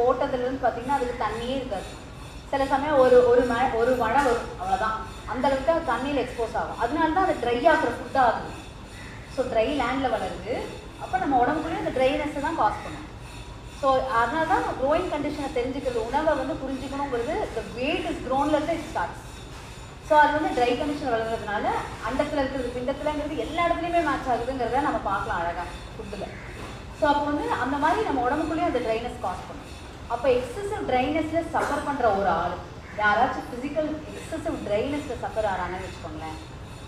போட்டதுலேருந்து பார்த்தீங்கன்னா அதுக்கு தண்ணியே இருக்காது. சில சமயம் ஒரு ஒரு மழை ஒரு மழை வரும். அவ்வளோதான் அந்தளவுக்கு அது தண்ணியில் எக்ஸ்போஸ் ஆகும். அதனால தான் அது ட்ரை ஆகிற ஃபுட்டாக ஆகுது ஸோ ட்ரை லேண்டில் வளருது. அப்போ நம்ம உடம்புக்குள்ளே அந்த ட்ரைனஸை தான் காஸ் பண்ணும். ஸோ அதனால தான் க்ரோயிங் கண்டிஷனை தெரிஞ்சுக்கிறது உணவை வந்து புரிஞ்சுக்கணுங்கிறது த வேட் இஸ் க்ரோன்லேருந்து இருந்து ஸ்டார்ட்ஸ் ஸோ அது வந்து ட்ரை கண்டிஷன் வளர்றதுனால அண்டத்தில் இருக்கிறது பிண்டத்துலங்கிறது எல்லா இடத்துலையுமே மேட்ச் ஆகுதுங்கிறத நம்ம பார்க்கலாம் அழகாக ஃபுட்டில் ஸோ அப்போ வந்து அந்த மாதிரி நம்ம உடம்புக்குள்ளேயும் அந்த ட்ரைனஸ் காஸ் பண்ணும். அப்போ எக்ஸசிவ் ட்ரைனஸில் சஃபர் பண்ணுற ஒரு ஆள். யாராச்சும் ஃபிசிக்கல் எக்ஸசிவ் ட்ரைனஸில் சஃபர் ஆகிறாங்கன்னு வச்சுக்கோங்களேன்.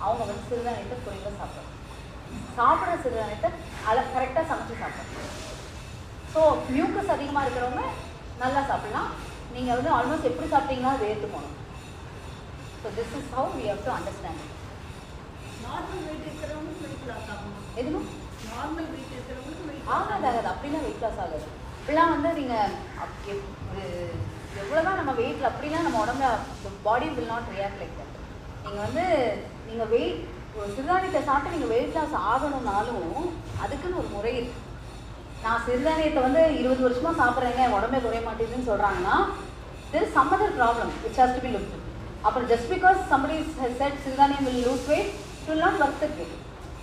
அவங்க வந்து சிறுதானியத்தை குறைவாக சாப்பிடணும் சாப்பிட்ற சிறுதானியத்தை அதை கரெக்டாக சமைச்சு சாப்பிடணும் ஸோ மியூக்கஸ் அதிகமாக இருக்கிறவங்க நல்லா சாப்பிடலாம். நீங்கள் வந்து ஆல்மோஸ்ட் எப்படி சாப்பிட்டீங்களோ அது ஏற்றுக்கணும் so this is how we have to understand normal weight இருக்கிறவங்களுக்கு வெயிட் லாஸ் ஆகும் எதுவும் நார்மல் வெயிட் இருக்கிறவங்களுக்கு வெயிட் ஆகாது ஆகாது. அப்படிலாம் வெயிட் லாஸ் ஆகாது. இப்படிலாம் வந்து நீங்கள் ஒரு எவ்வளோதான் நம்ம வெயிட்டில் அப்படிலாம் நம்ம உடம்புல body will not react like that நீங்கள் வந்து நீங்கள் வெயிட் ஒரு சிறுதானியத்தை சாப்பிட்டு நீங்கள் வெயிட் லாஸ் ஆகணும்னாலும் அதுக்குன்னு ஒரு முறை இருக்கு. நான் சிறுதானியத்தை வந்து இருபது வருஷமாக சாப்பிட்றேங்க உடம்பே குறைய மாட்டேங்குதுன்னு சொல்கிறாங்கன்னா this some other problem which has to be look அப்புறம் ஜஸ்ட் பிகாஸ் சம்படி செட் சிறுதானியம் will lose weight to not work it weight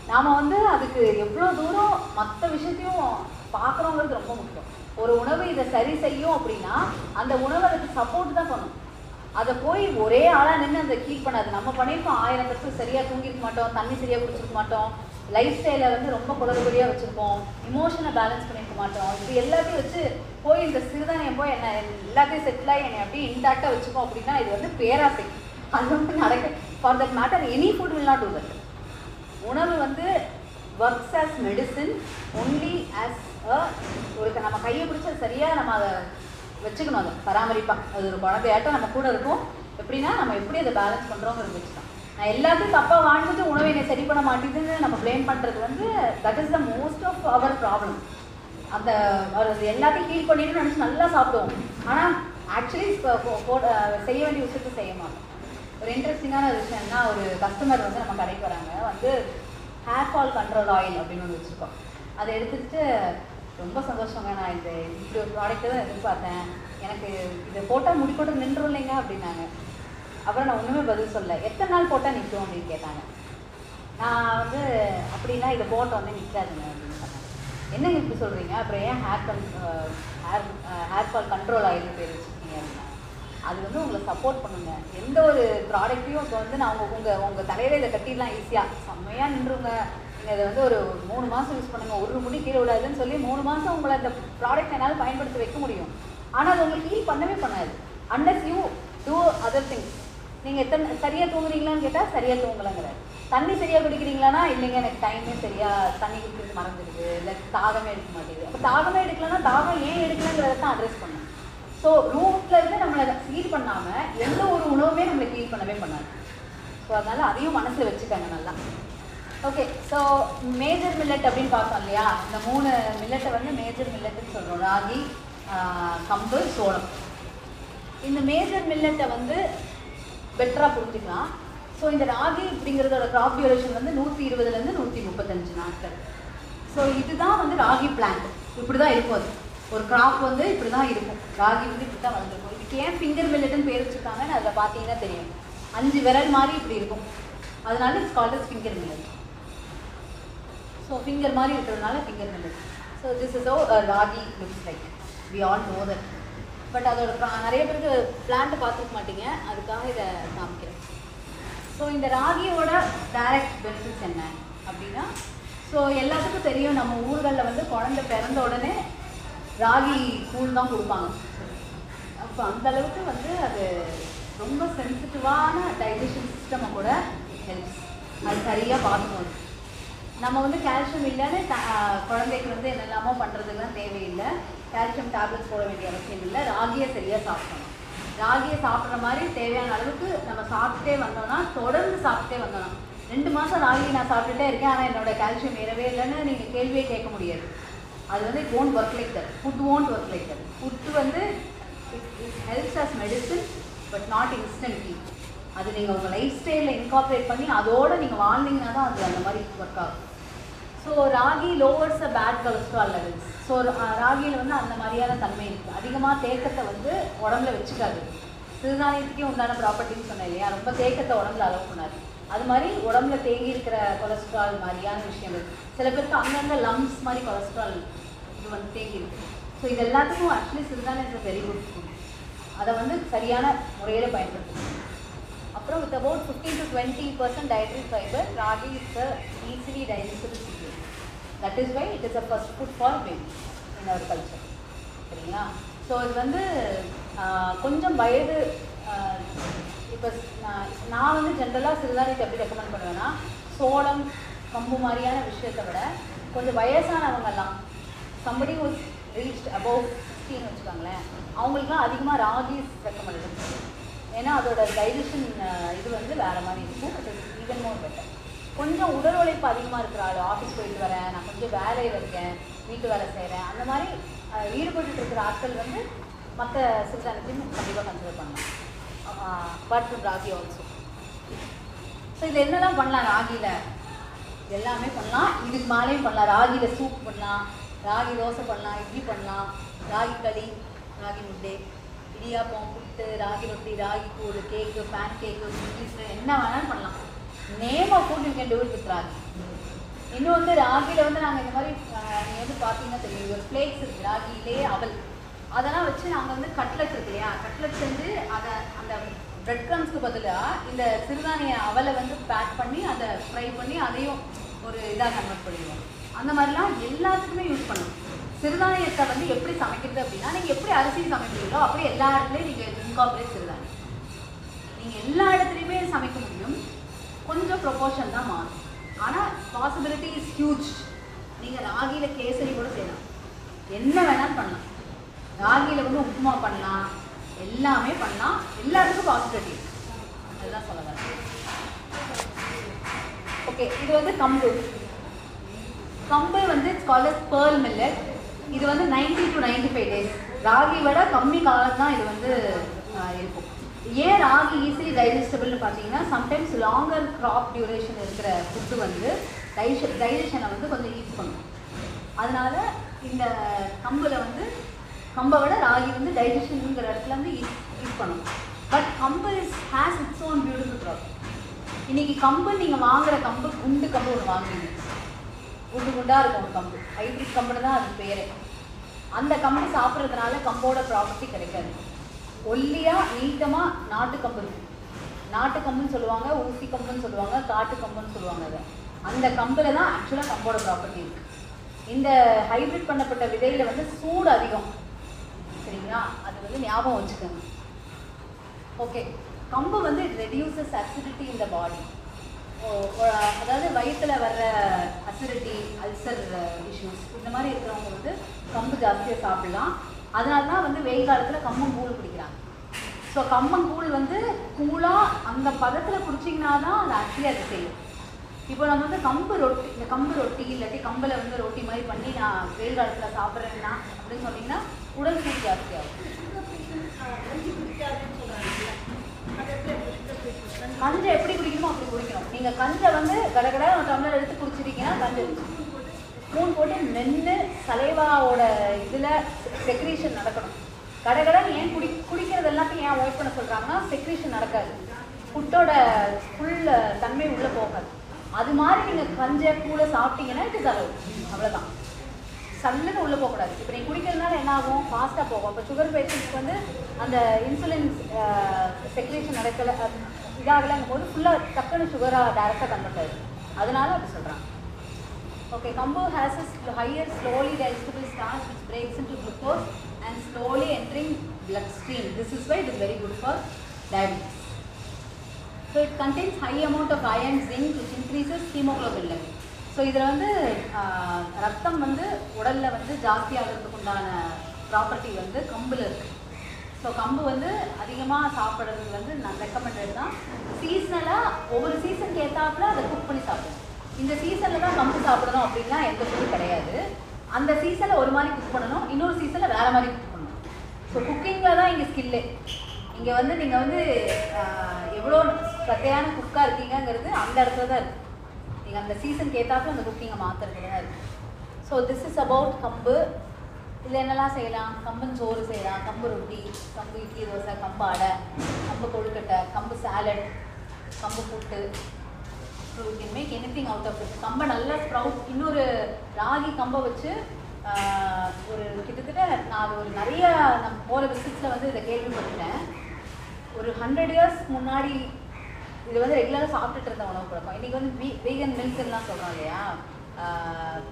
நாம் வந்து அதுக்கு எவ்வளோ தூரம் மற்ற விஷயத்தையும் பார்க்குறோங்கிறது ரொம்ப முக்கியம். ஒரு உணவு இதை சரி செய்யும் அப்படின்னா அந்த உணவு அதுக்கு சப்போர்ட் தான் பண்ணும் அதை போய் ஒரே ஆளாக நின்று அந்த கீப் பண்ணாது. நம்ம பண்ணியிருக்கோம் ஆயிரம் பேருக்கு சரியாக தூங்கிருக்க மாட்டோம் தண்ணி சரியாக குடிச்சிருக்க மாட்டோம் லைஃப் ஸ்டைலை வந்து ரொம்ப குளறுபடியாக வச்சுருப்போம் இமோஷனை பேலன்ஸ் பண்ணியிருக்க மாட்டோம். இது எல்லாத்தையும் வச்சு போய் இந்த சிறுதானியம் போய் என்ன எல்லாத்தையும் செட்டில் ஆகி என்னை அப்படியே இன்டாக்டாக வச்சுப்போம் அப்படின்னா இது வந்து பேராசை. அது வந்து நடக்க for that matter any food will not do that உணவு வந்து works as medicine only as a ஒரு நம்ம கையை பிடிச்ச சரியாக நம்ம அதை வச்சுக்கணும் அதை பராமரிப்பாக அது ஒரு குழந்தையாட்டம் நம்ம கூட இருக்கும். எப்படின்னா நம்ம எப்படி அதை பேலன்ஸ் பண்ணுறோங்கிறது வச்சு தான் நான் எல்லாத்தையும் தப்பாக வாழ்ந்துட்டு உணவை என்னை சரி பண்ண மாட்டேங்குதுன்னு நம்ம ப்ளேம் பண்ணுறது வந்து that is the most of our problem அந்த அது எல்லாத்தையும் ஹீல் பண்ணிட்டு நினச்சி நல்லா சாப்பிடுவோம். ஆனால் ஆக்சுவலி செய்ய வேண்டிய விஷயத்தை செய்ய மாட்டோம். ஒரு இன்ட்ரெஸ்டிங்கான விஷயம்னா ஒரு கஸ்டமர் வந்து நம்ம கடைக்கு வராங்க. வந்து ஹேர் ஃபால் கண்ட்ரோல் ஆயில் அப்படின்னு ஒன்று வச்சுருக்கோம். அதை எடுத்துட்டு ரொம்ப சந்தோஷங்க நான் இந்த இப்படி ஒரு ப்ராடக்ட்டு தான் எதிர்பார்த்தேன். எனக்கு இதை போட்டால் முடி போட்டு நின்றும் இல்லைங்க அப்படின்னாங்க. அப்புறம் நான் ஒன்றுமே பதில் சொல்ல எத்தனை நாள் போட்டால் நிற்கும்? அப்படின்னு கேட்டாங்க. நான் வந்து அப்படின்னா இதை போட்ட வந்து நிற்காதுங்க. அப்படின்னு சொன்னேன் என்னங்க இப்படி சொல்கிறீங்க அப்புறம் ஏன் ஹேர் கன் hair hair fall control oil பேர் வச்சுருக்கீங்க அப்படின்னா அது வந்து உங்களை சப்போர்ட் பண்ணுங்க. எந்த ஒரு ப்ராடக்ட்டையும் இப்போ வந்து நான் உங்கள் உங்கள் உங்கள் தலையில இதை கட்டிடலாம் ஈஸியாக செம்மையாக நின்றுங்க. நீங்கள் இதை வந்து ஒரு மூணு மாதம் யூஸ் பண்ணுங்க. ஒரு முடி கீழே விடாதுன்னு சொல்லி மூணு மாதம் உங்களை அந்த ப்ராடக்ட் என்னால் பயன்படுத்தி வைக்க முடியும். ஆனால் அது உங்களுக்கு ஹீல் பண்ணவே பண்ணாது. Unless you do other things நீங்கள் எத்தனை சரியாக தூங்குறீங்களான்னு கேட்டால் சரியாக தூங்கலைங்கிறாரு. தண்ணி சரியாக குடிக்கிறீங்களான்னா இல்லைங்க எனக்கு டைமே சரியாக தண்ணி குடிக்கிறது மறந்துடுது. இல்லை தாகமே எடுக்க மாட்டேங்குது. அப்போ தாகமே எடுக்கலன்னா தாகம் ஏன் எடுக்கலங்கிறத தான் அட்ரஸ் பண்ணுங்க ஸோ ரூட்ல இருந்து நம்மளை ஹீல் பண்ணாமல் எந்த ஒரு உணவுமே நம்மளை ஹீல் பண்ணவே பண்ணாது. ஸோ அதனால அதையும் மனசில் வச்சுக்கோங்க நல்லா. ஓகே ஸோ மேஜர் மில்லட் அப்படின்னு பார்த்தோம் இல்லையா? இந்த மூணு மில்லட்டை வந்து மேஜர் மில்லட்டுன்னு சொல்கிறோம் ராகி கம்பு சோளம். இந்த மேஜர் மில்லட்டை வந்து பெட்டராக புரிஞ்சுக்கலாம். ஸோ இந்த ராகி அப்படிங்கிறதோட கிராப் டியூரேஷன் வந்து நூற்றி இருபதுலேருந்து நூற்றி முப்பத்தஞ்சு நாட்கள். ஸோ இதுதான் வந்து ராகி பிளான்ட் இப்படி தான் இருக்கும் அது. ஒரு கிராப் வந்து இப்படி தான் இருக்கும். ராகி வந்து இப்படி தான் வளர்ந்துருக்கும். இதுக்கு ஏன் ஃபிங்கர் மில்லட்னு பேர் வச்சுருக்காங்கன்னு அதில் பார்த்தீங்கன்னா தெரியும். அஞ்சு விரல் மாதிரி இப்படி இருக்கும். அதனால it's called finger millet so finger மாதிரி இருக்கிறதுனால finger millet so this is oh ragi looks like we all know that but அதோட நிறைய பேருக்கு பிளான்ட் பார்த்துக்க மாட்டீங்க. அதுக்காக இதை காமிக்கிறேன். ஸோ இந்த ராகியோட டைரக்ட் பெனிஃபிட்ஸ் என்ன? அப்படின்னா ஸோ எல்லாத்துக்கும் தெரியும் நம்ம ஊர்களில் வந்து குழந்தை பிறந்த உடனே ராகி கூழ் தான் கொடுப்பாங்க. அப்போ அந்த அளவுக்கு வந்து அது ரொம்ப சென்சிட்டிவான டைஜஷன் சிஸ்டமை கூட ஹெல்ப்ஸ் அது சரியாக பார்த்துக்கணும். நம்ம வந்து கால்சியம் இல்லைன்னு குழந்தைக்கு வந்து என்னெல்லாமோ பண்ணுறதுலாம் தேவையில்லை. கால்சியம் டேப்லெட்ஸ் போட வேண்டிய அவசியம் இல்லை. ராகியை சரியாக சாப்பிடணும். ராகியை சாப்பிட்ற மாதிரி தேவையான அளவுக்கு நம்ம சாப்பிட்டுட்டே வந்தோம்னா தொடர்ந்து சாப்பிட்டே வந்தோம்னா ரெண்டு மாதம் ராகி நான் சாப்பிட்டுட்டே இருக்கேன் ஆனால் என்னோட கால்சியம் ஏறவே இல்லைன்னு நீங்கள் கேள்வியே கேட்க முடியாது. அது வந்து it won't work like that food won't work like that food வந்து it helps as medicine but not instantly அது நீங்கள் உங்கள் லைஃப் ஸ்டைலில் இன்கார்பரேட் பண்ணி அதோட நீங்கள் வாழ்ந்தீங்கன்னா தான் அது அந்த மாதிரி ஒர்க் ஆகும். So ragi lowers a bad cholesterol levels so ராகியில் வந்து அந்த மாதிரியான தன்மை இருக்குது அதிகமாக தேக்கத்தை வந்து உடம்புல வச்சுக்காது. சிறுதானியத்துக்கே உண்டான ப்ராப்பர்ட்டின்னு சொன்னேன் இல்லையா? ரொம்ப தேக்கத்தை உடம்புல அலோவ் பண்ணாது. அது மாதிரி உடம்புல தேங்கி இருக்கிற கொலஸ்ட்ரால் மாதிரியான விஷயங்கள். சில பேருக்கு அங்கங்கே லம்ஸ் மாதிரி கொலஸ்ட்ரால் இது வந்துட்டே இருக்கும் ஸோ இது எல்லாத்துக்கும் ஆக்சுவலி சிறுதானியம் வெரி குட் ஸ்கூல் அதை வந்து சரியான முறையில் பயன்படுத்தணும் அப்புறம் with about fifteen to twenty percent dietary fibre ragi is a easily digestible food that is why it is a first food for baby in our culture சரிங்களா? So இது வந்து கொஞ்சம் வயது இப்போ நான் வந்து ஜென்ரலாக சிறுதானியத்தை எப்படி ரெக்கமெண்ட் பண்ணுவேன்னா சோளம் கம்பு மாதிரியான விஷயத்தை விட கொஞ்சம் வயசானவங்கெல்லாம் சம்படி ஒரு ரீச் அபவ் சிக்ஸ்டின்னு வச்சுக்கோங்களேன் அவங்களுக்குலாம் அதிகமாக ராகி ரெக்கமெண்ட் ஏன்னா அதோட டைஜஷன் இது வந்து வேறு மாதிரி இருக்கும். இட் ஈவன் மோர் பெட்டர் கொஞ்சம் உடல் உழைப்பு அதிகமாக இருக்கிற ஆள் ஆஃபீஸ் போயிட்டு வரேன் நான் கொஞ்சம் வேலையில் இருக்கேன் வீட்டு வேலை செய்கிறேன் அந்த மாதிரி ஈடுபட்டு இருக்கிற ஆட்கள் வந்து மற்ற சிறுதானத்தையும் கண்டிப்பாக கன்சிடர் பண்ணலாம். Apart from ragi also so இது என்னெல்லாம் பண்ணலாம் ராகியில்? எல்லாமே பண்ணலாம். இதுக்கு மேலேயும் பண்ணலாம். ராகியில் சூப் பண்ணலாம். ராகி தோசை பண்ணலாம் இட்லி பண்ணலாம் ராகி களி ராகி முட்டை இடியாப்பம் புட்டு ராகி ரொட்டி ராகி கூழ் கேக்கு பேன் கேக்கு இங்கிலீஷில் என்ன வேணாலும் பண்ணலாம். Name of food you can do it with ragi. இன்னும் வந்து ராகியில் வந்து நாங்கள் இந்த மாதிரி நீங்கள் வந்து பார்த்தீங்கன்னா தெரியும். ஒரு ஃப்ளேக்ஸ் இருக்குது ராகியிலே அவல். அதெல்லாம் வச்சு நாங்கள் வந்து கட்லெட் இருக்கு இல்லையா? கட்லெட் செஞ்சு அதை அந்த பிரெட் க்ரம்ஸ்க்கு பதிலாக இந்த சிறுதானிய அவலை வந்து பேக் பண்ணி அதை ஃப்ரை பண்ணி அதையும் ஒரு இதாக கன்வெர்ட் பண்ணிடுவோம். அந்த மாதிரிலாம் எல்லாத்துக்குமே யூஸ் பண்ணணும். சிறுதானியத்தை வந்து எப்படி சமைக்கிறது அப்படின்னா நீங்கள் எப்படி அரிசி சமைக்கிறீங்களோ அப்படி எல்லா இடத்துலையும் நீங்கள் இன்கார்பரேட் சிறுதானியம். நீங்கள் எல்லா இடத்துலையுமே சமைக்க முடியும். கொஞ்சம் ப்ரொபோர்ஷன் தான் மாறும். ஆனால் பாசிபிலிட்டி இஸ் ஹியூஜ் நீங்கள் ராகியில் கேசரி கூட செய்யலாம். என்ன வேணாலும் பண்ணலாம். ராகியில் வந்து உப்புமா பண்ணலாம். எல்லாமே பண்ணலாம். எல்லாத்துக்கும் பாசிபிலிட்டி அதுதான் சொல்ல ஓகே இது வந்து கம்பு. கம்பு வந்து ஸ்காலர்ஸ் பேர்ல் மில்லட் இது வந்து 90 டு 95 ஃபைவ் டேஸ் ராகி விட கம்மி காலம் தான் இது வந்து இருக்கும். ஏன் ராகி ஈஸிலி டைஜஸ்டபிள்னு பார்த்தீங்கன்னா சம்டைம்ஸ் லாங்கர் க்ராப் டியூரேஷன் இருக்கிற ஃபுட்டு வந்து டைஜ டைஜஷனை வந்து கொஞ்சம் ஈஸ் பண்ணும். அதனால இந்த கம்பில் வந்து கம்பை விட ராகி வந்து டைஜஷனுங்கிற இடத்துல வந்து ஈஸ் யூஸ் பண்ணும். But kambu is has its own beautiful problem இன்னைக்கு கம்பு நீங்கள் வாங்குற கம்பு குண்டு கம்பு ஒன்று வாங்குவீங்க குண்டு குண்டாக இருக்கும் ஒரு கம்பு. ஹைப்ரிட் கம்பெனி தான் அது பேரே. அந்த கம்பு சாப்பிட்றதுனால கம்போட ப்ராப்பர்ட்டி கிடைக்காது. ஒல்லியாக நீட்டமாக நாட்டு கம்பு இருக்கும் நாட்டு கம்புன்னு சொல்லுவாங்க ஊசி கம்புன்னு சொல்லுவாங்க காட்டு கம்புன்னு சொல்லுவாங்க அதை. அந்த கம்பில் தான் ஆக்சுவலாக கம்போட ப்ராப்பர்ட்டி இருக்குது இந்த ஹைப்ரிட் பண்ணப்பட்ட விதையில் வந்து சூடு அதிகம். சரிங்களா? அது வந்து ஞாபகம் வச்சுக்கோங்க. ஓகே கம்பு வந்து ரெடியூசஸ் அசிடிட்டி இந்த பாடி அதாவது வயிற்றுல வர்ற அசிடிட்டி அல்சர் இஷ்யூஸ் இந்த மாதிரி இருக்கிறவங்க வந்து கம்பு ஜாஸ்தியாக சாப்பிடலாம். அதனால தான் வந்து வெயில் காலத்தில் கம்மங்கூழ் குடிக்கிறாங்க. ஸோ கம்மங்கூழ் வந்து கூழாக அந்த பதத்தில் குடிச்சிங்கன்னா தான் அது ஆக்சுவலி அது செய்யும். இப்போ நம்ம வந்து கம்பு ரொட்டி இந்த கம்பு ரொட்டி இல்லாட்டி கம்பில் வந்து ரொட்டி மாதிரி பண்ணி நான் வெயில் காலத்தில் சாப்பிட்றேன்னா அப்படின்னு சொன்னீங்கன்னா உடல் சூடு ஜாஸ்தியாகும் சுகர் பேஷண்ட் கஞ்சி குடிக்காதுன்னு சொல்றாங்க அது எப்படி அப்படி சுகர் பேஷண்ட் கஞ்சை எப்படி குடிக்கணுமோ அப்படி குடிக்கணும். நீங்கள் கஞ்சை வந்து கடகடா டம்ளர் எடுத்து குடிச்சிருக்கீங்கன்னா கஞ்சை ஸ்பூன் போட்டு மென்று சலைவாவோட இதில் செக்ரீஷன் நடக்கணும். கடகடன் ஏன் குடி குடிக்கிறது எல்லாத்தையும் ஏன் அவாய்ட் பண்ண சொல்கிறாங்கன்னா செக்ரீஷன் நடக்காது. ஃபுட்டோட ஃபுல் தன்மை உள்ளே போகாது. அது மாதிரி நீங்கள் கஞ்சை கூட சாப்பிட்டீங்கன்னா இது செலவு அவ்வளோதான் சல்லுன்னு உள்ளே போகக்கூடாது. இப்போ நீங்கள் குடிக்கிறதுனால என்ன ஆகும்? ஃபாஸ்ட்டாக போகும். அப்போ சுகர் பேஷண்ட்ஸ்க்கு வந்து அந்த இன்சுலின் செக்ரேஷன் நடக்கலை இதாகலங்கும் போது ஃபுல்லாக டக்குன்னு சுகராக டேரெக்டாக கன்வெர்ட் ஆயிடும் அதனால அப்படி சொல்கிறாங்க okay combo has a higher slowly digestible starch which breaks into glucose and slowly entering bloodstream. This is why it is very good for diabetes. So it contains high amount of iron, zinc which increases hemoglobin level. So இதில் வந்து ஆஹ், ரத்தம் வந்து உடலில் வந்து ஜாஸ்தியாகிறதுக்கு உண்டான property வந்து கம்பில் இருக்குது so கம்பு வந்து அதிகமாக சாப்பிட்றது வந்து நான் ரெக்கமெண்டட் தான். சீசனலாக ஒவ்வொரு சீசனுக்கு ஏற்றாப்புல அதை குக் பண்ணி சாப்பிடணும் இந்த சீசனில் தான் கம்பு சாப்பிடணும் அப்படின்னா எந்த ஃபுட்டும் கிடையாது. அந்த சீசனில் ஒரு மாதிரி குக் பண்ணணும் இன்னொரு சீசனில் வேறு மாதிரி குக் பண்ணணும். ஸோ குக்கிங்கில் தான் இங்கே ஸ்கில்லு இங்கே வந்து நீங்கள் வந்து எவ்வளோ சத்தையான குக்காக இருக்கீங்கங்கிறது அந்த இடத்துல தான் இருக்குது நீங்கள் அந்த சீசனுக்கு ஏற்றாப்புல அந்த குக்கிங்கை மாற்றுறது தான் இருக்குது ஸோ திஸ் இஸ் அபவுட் கம்பு. இதில் என்னெல்லாம் செய்யலாம்? கம்பன் சோறு செய்யலாம். கம்பு ரொட்டி கம்பு இட்லி தோசை கம்பு அடை கம்பு கொழுக்கட்டை கம்பு சாலட் கம்பு புட்டு. So you can make any thing out of it கம்பை நல்லா ஸ்ப்ரவுட் இன்னொரு ராகி கம்பை வச்சு ஒரு கிட்டத்தட்ட நான் அது ஒரு நிறைய நம்ம போகிற விசிட்ஸில் வந்து இதை கேள்விப்பட்டுட்டேன் ஒரு ஹண்ட்ரட் இயர்ஸ் முன்னாடி இது வந்து ரெகுலராக சாப்பிட்டுட்டு இருந்த உணவு பழக்கம். இன்றைக்கி வந்து வீ வீகன் மில்க்லாம் சொல்கிறோம் இல்லையா?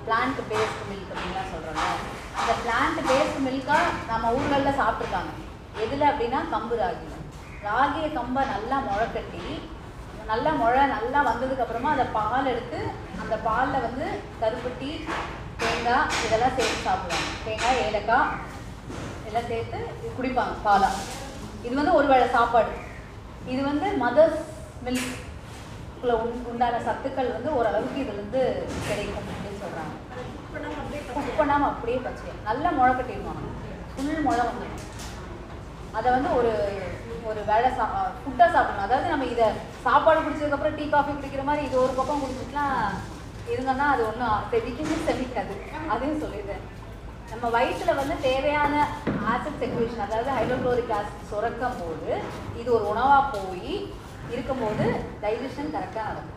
பிளான்ட் பேஸ்ட் மில்க் அப்படின்லாம் சொல்கிறோம்ல அந்த பிளான்ட் பேஸ்ட் மில்காக நம்ம ஊர்களில் சாப்பிட்ருக்காங்க எதில் அப்படின்னா கம்பு ராகி. ராகியை கம்பை நல்லா முளைக்கட்டி நல்லா முளை நல்லா வந்ததுக்கு அப்புறமா பால் எடுத்து அந்த பாலில் வந்து கருப்பட்டி தேங்காய் இதெல்லாம் சேர்த்து சாப்பிடுவாங்க. தேங்காய் ஏலக்காய் எல்லாம் சேர்த்து குடிப்பாங்க பாலா. இது வந்து ஒரு வேளை சாப்பாடு. இது வந்து மதர்ஸ் மில்க் உண்டான சத்துக்கள் வந்து ஓரளவுக்கு இதுலேருந்து கிடைக்கும் அப்படின்னு சொல்கிறாங்க பண்ணாமல் பண்ணாம அப்படியே பச்சை நல்லா முளை கட்டிடுவாங்க ஃபுல் முளை வந்துடும் அதை வந்து ஒரு ஒரு வேலை சா ஃபுட்டாக சாப்பிடணும் அதாவது நம்ம இதை சாப்பாடு குடிச்சதுக்கப்புறம் டீ காஃபி குடிக்கிற மாதிரி இது ஒரு பக்கம் குடிச்சிட்டுலாம் இருந்தோம்னா அது ஒன்றும் செவிக்குமே செவிக்காது. அதையும் சொல்லிடுறேன். நம்ம வயிற்றில் வந்து தேவையான ஆசிட் செக்ரேஷன் அதாவது ஹைட்ரோக்ளோரிக் ஆசிட் சுரக்கும் போது இது ஒரு உணவாக போய் இருக்கும்போது டைஜஷன் கரெக்டாக நடக்கும்.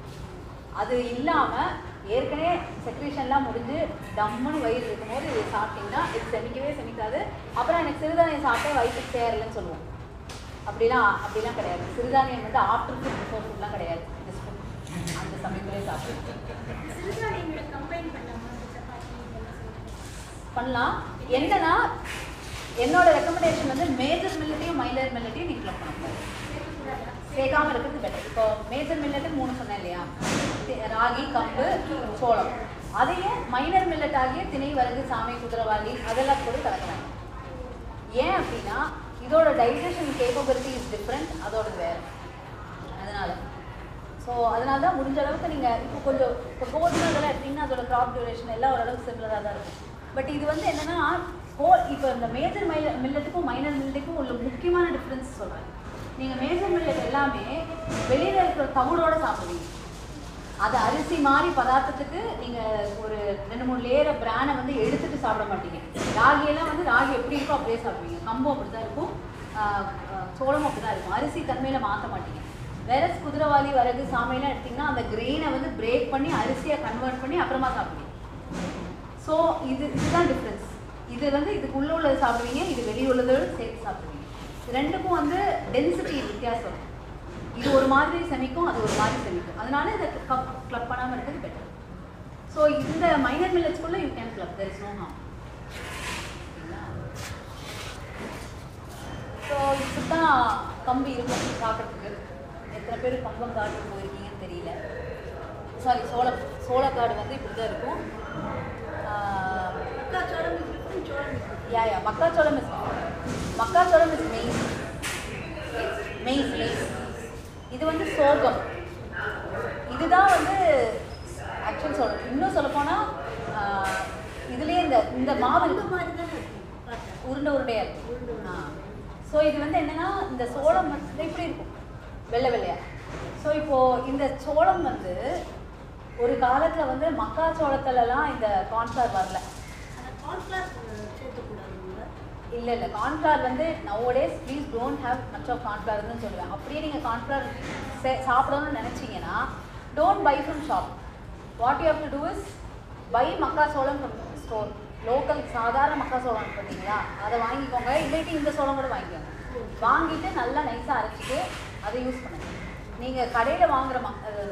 அது இல்லாமல் ஏற்கனவே செக்ரேஷன்லாம் முடிஞ்சு டம்முன்னு வயிறு இருக்கும்போது இது சாப்பிட்டீங்கன்னா இது செமிக்கவே செமிக்காது. அப்புறம் எனக்கு சிறுதானியம் சாப்பிட்டா வயிற்றுக்கு சேரலன்னு சொல்லுவோம். அப்படிலாம் அப்படிலாம் கிடையாது. சிறுதானியம் வந்து ஆஃப்டர் ஃபுட் பிஃபோர் ஃபுட்லாம் கிடையாது. அந்த சமயத்திலே சாப்பிடுவோம். பண்ணலாம்? என்னன்னா என்னோட ரெக்கமெண்டேஷன் வந்து மேஜர் மில்லட்டையும் மைனர் மில்லட்டையும் நீங்கள் கிளப் பண்ணக்கூடாது? சேர்க்காம இருக்கிறது பெட்டர் இப்போ மேஜர் மில்லட்டு மூணு சொன்னேன் இல்லையா? ராகி கம்பு சோளம். அதையே மைனர் மில்லட் ஆகிய திணை வரகு சாமை குதிரவாளி அதெல்லாம் கூட கலக்கிறாங்க ஏன் அப்படின்னா இதோட டைஜஷன் கேப்பபிலிட்டி இஸ் டிஃப்ரெண்ட் அதோட வேறு. அதனால. ஸோ அதனால தான் முடிஞ்ச அளவுக்கு நீங்கள் இப்போ கொஞ்சம் இப்போ கோதுமை இதெல்லாம் எடுத்தீங்கன்னா அதோட க்ராப் டியூரேஷன் எல்லாம் ஓரளவுக்கு சிமிலராக தான் இருக்கும். பட் இது வந்து என்னன்னா ஹோ இப்போ இந்த மேஜர் மைல மில்லட்டுக்கும் மைனர் மில்லட்டுக்கும் உள்ள முக்கியமான டிஃப்ரென்ஸ் சொல்கிறேன் நீங்கள் மேஜர் மில்லட் எல்லாமே வெளியில் இருக்கிற தவிடோட சாப்பிடுவீங்க. அது அரிசி மாதிரி பதார்த்தத்துக்கு நீங்கள் ஒரு ரெண்டு மூணு லேயரை பிரானை வந்து எடுத்துட்டு சாப்பிட மாட்டீங்க. ராகியெல்லாம் வந்து ராகி எப்படி இருக்கோ அப்படியே சாப்பிடுவீங்க. கம்பும் அப்படி தான் இருக்கும் சோளம் சோளமும் அப்படி தான் இருக்கும். அரிசி தன்மையில் மாற்ற மாட்டீங்க. வெரஸ் குதிரவாளி வரகு சாமையெல்லாம் எடுத்திங்கன்னா அந்த கிரெயினை வந்து பிரேக் பண்ணி அரிசியை கன்வெர்ட் பண்ணி அப்புறமா சாப்பிடுவீங்க. ஸோ இது இதுதான் டிஃப்ரென்ஸ் இது வந்து இதுக்கு உள்ள உள்ளது சாப்பிடுவீங்க இது வெளியே உள்ளதோடு சேர்த்து சாப்பிடுவீங்க. ரெண்டுக்கும் வந்து டென்சிட்டி வித்தியாசம். இது ஒரு மாதிரி செமிக்கும் அது ஒரு மாதிரி செமிக்கும். அதனால இதை கப் கிளப் பண்ணாமல் இருக்கிறது பெட்டர் ஸோ இந்த minor மில்லட்ஸ்குள்ளே you can club there is no harm so இப்படி தான் கம்பு இருக்கும் பார்க்கறதுக்கு. எத்தனை பேர் கம்பம் காட்டு போயிருக்கீங்கன்னு தெரியல. சாரி சோள சோளக்காடு வந்து இப்படி தான் இருக்கும் மக்காச்சோளம். யா யா மக்காச்சோளம் இஸ் மக்காச்சோளம் இஸ் மெய்ஸ் மெய்ஸ் மெய்ஸ் இது வந்து சோகம் இதுதான் வந்து ஆக்சுவல் சொல்லணும் இன்னும் சொல்லப்போனால் இதுலேயே இந்த இந்த மாவு இந்த மாதிரி தானே. உருண்டை உருண்டையாக இருக்கும் ஸோ இது வந்து என்னன்னா இந்த சோளம் வந்து இப்படி இருக்கும்? வெள்ளை வெள்ளையா? ஸோ இப்போ இந்த சோளம் வந்து ஒரு காலத்தில் வந்து மக்காச்சோளத்துலலாம் இந்த கார்ன்ஃப்ளவர் வரல. இல்லை இல்லை. கார்ன்ஃப்ளவர் வந்து nowadays please don't have much of கார்ன்ஃப்ளவர்னு சொல்லுவேன். அப்படியே நீங்கள் கார்ன்ஃப்ளவர் சாப்பிடணும்னு நினச்சிங்கன்னா don't buy from shop what you have to do is buy மக்காச்சோளம் ஃப்ரம் ஸ்டோர் லோக்கல் சாதாரண மக்காச்சோளம் இருக்கு பார்த்தீங்களா? அதை வாங்கிக்கோங்க. இல்லாட்டி இந்த சோளம் கூட வாங்கிக்கோங்க. வாங்கிட்டு நல்லா நைஸாக அரைச்சிட்டு அதை யூஸ் பண்ணுங்கள் நீங்கள் கடையில் வாங்குற ம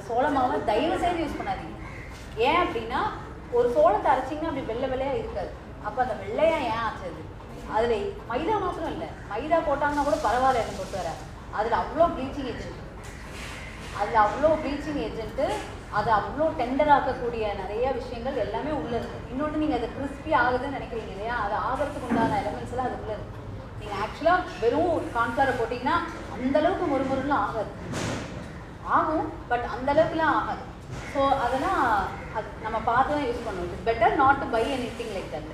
சோளமாக தயவு செய்து யூஸ் பண்ணாதீங்க. ஏன் அப்படின்னா ஒரு சோளத்தை அரைச்சிங்கன்னா அப்படி வெள்ளை வெள்ளையாக இருக்காது. அப்போ அந்த வெள்ளையாக ஏன் ஆச்சது அதில் மைதா மாத்திரம் இல்லை. மைதா போட்டாங்கன்னா கூட பரவாயில்ல எனக்கு கொடுத்து வர. அதில் அவ்வளோ ப்ளீச்சிங் ஏஜென்ட் அதில் அவ்வளோ ப்ளீச்சிங் ஏஜென்ட்டு அதை அவ்வளோ டெண்டர் ஆக்கக்கூடிய நிறைய விஷயங்கள் எல்லாமே உள்ளே இருக்குது இன்னொன்று நீங்கள் அது கிறிஸ்பி ஆகுதுன்னு நினைக்கிறீங்க இல்லையா? அது ஆகிறதுக்கு உண்டான எலமெண்ட்ஸ் எல்லாம் அது உள்ளே இருக்குது நீங்கள் ஆக்சுவலாக வெறும் கார்ன்ஃப்ளவரை போட்டிங்கன்னா அந்தளவுக்கு முறுமுறுலாம் ஆகாது. ஆகும் பட் அந்த அளவுக்குலாம் ஆகாது. ஸோ அதெல்லாம் அது நம்ம பார்த்து தான் யூஸ் பண்ணணும் it's better not to buy any thing like that